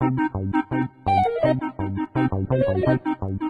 Thank you.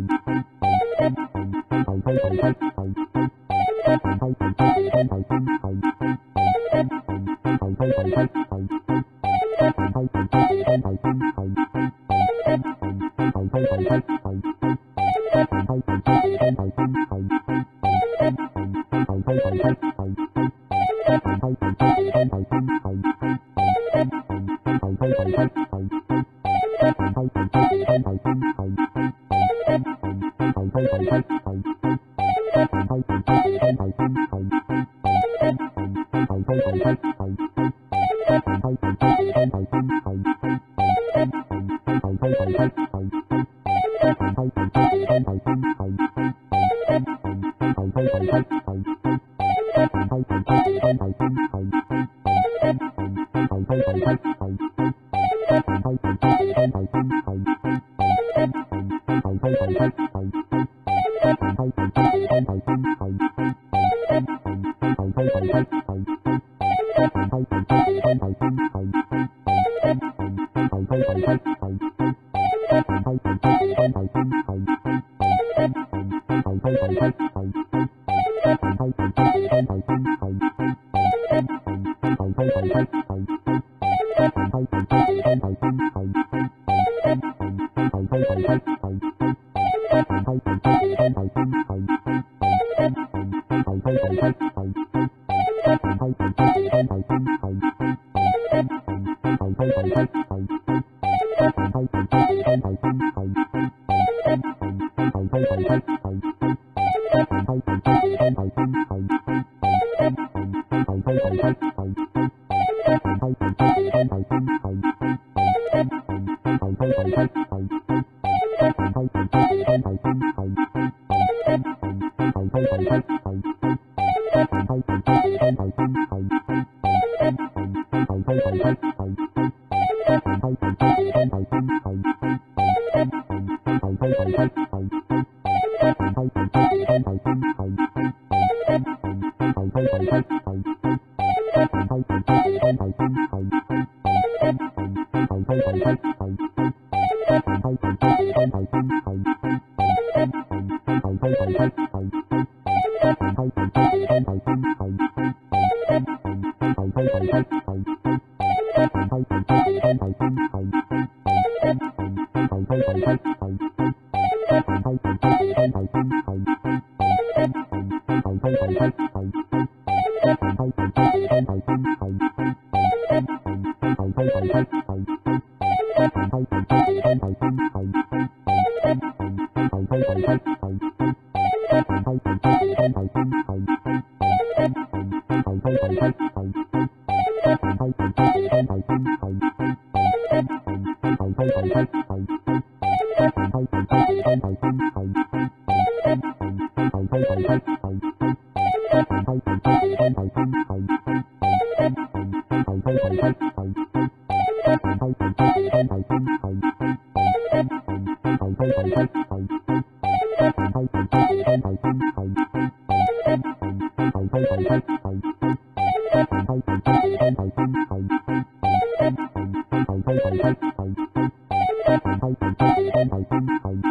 Thank you. hay hay hay hay Música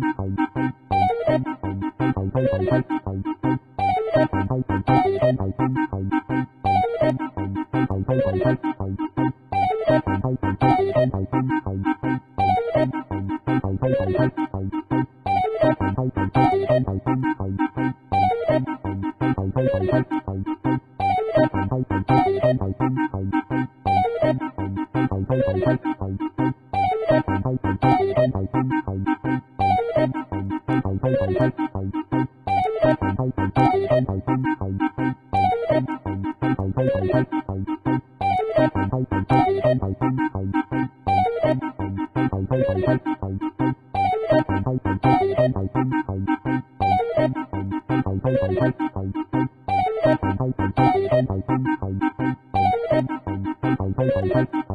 Thank you.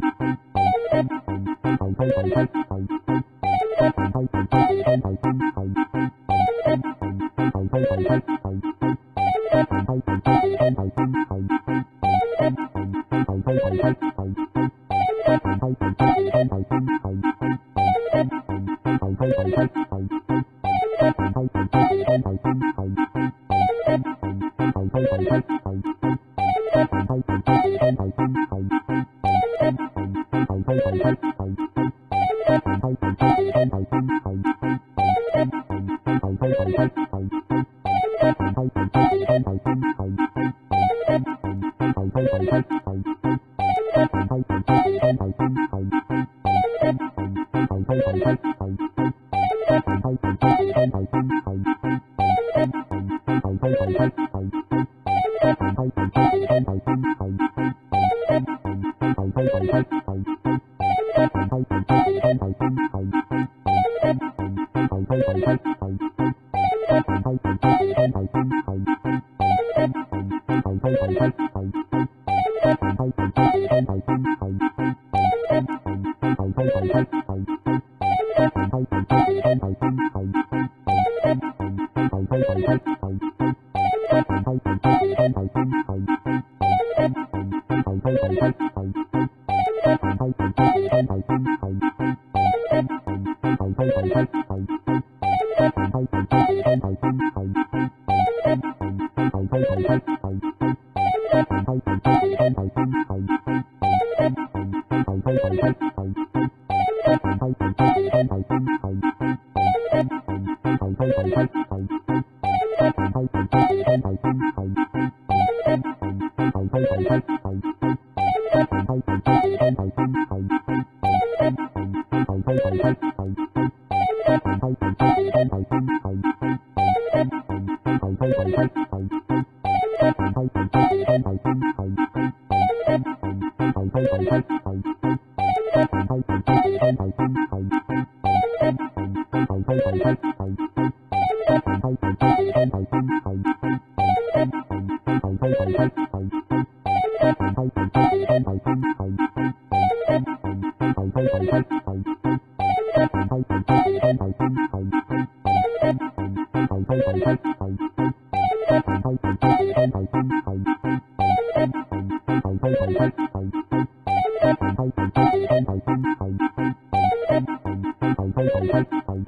Thank you. Thank you. Thank you.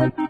Thank you.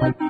Thank you.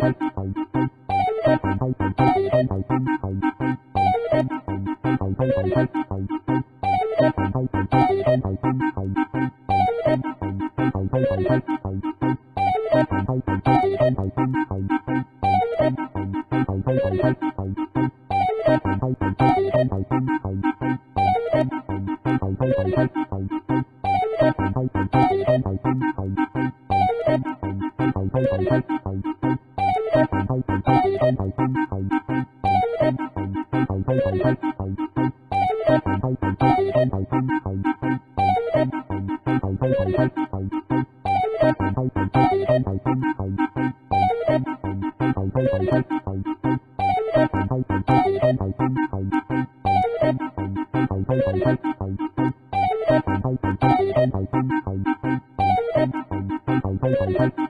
Thank you. Thank you.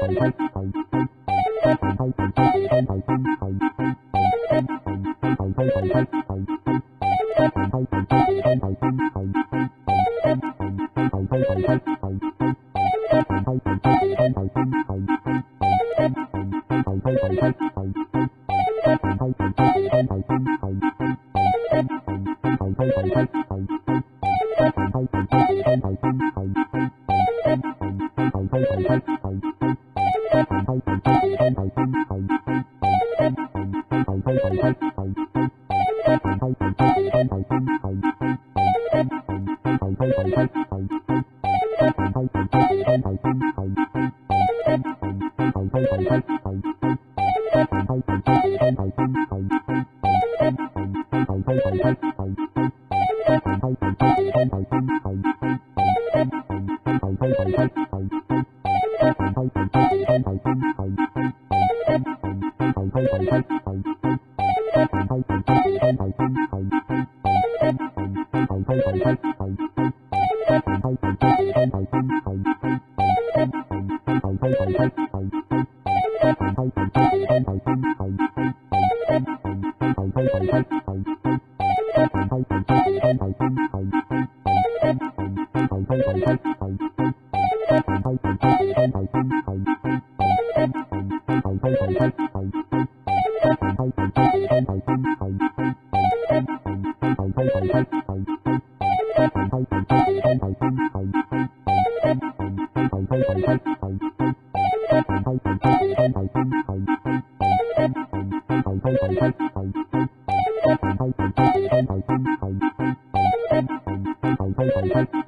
はいはいはいはい。Thank you. Thank you.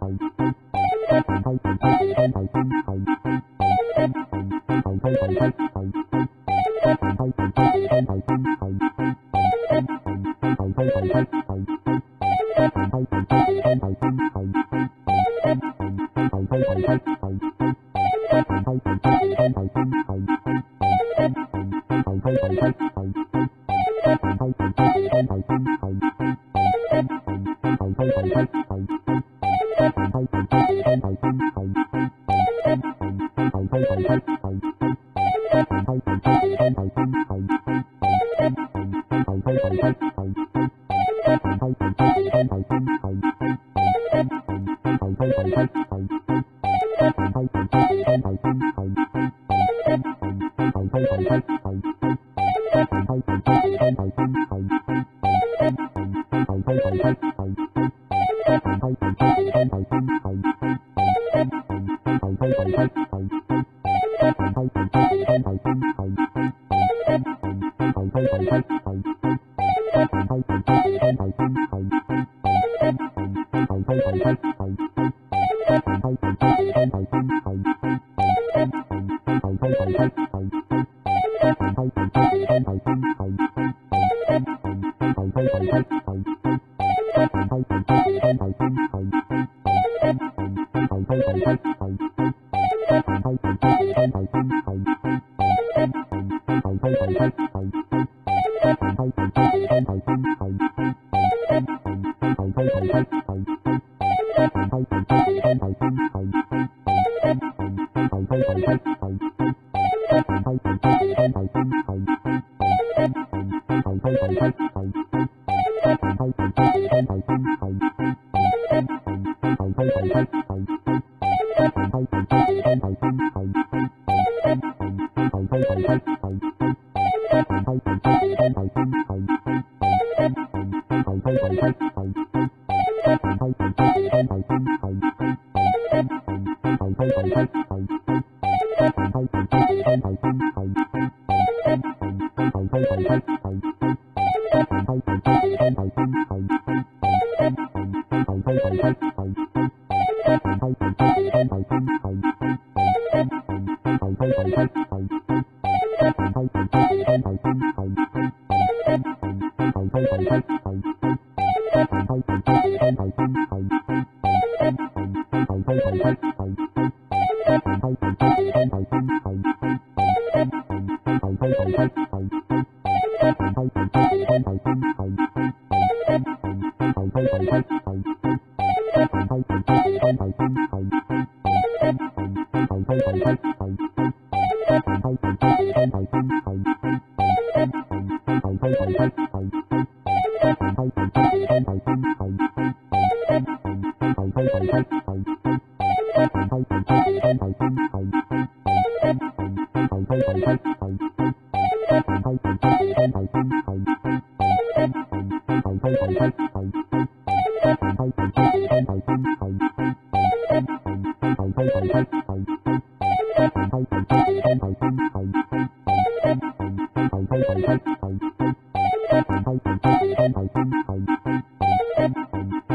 拜拜。Thank you. Thank you.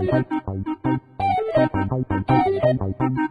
Thank you.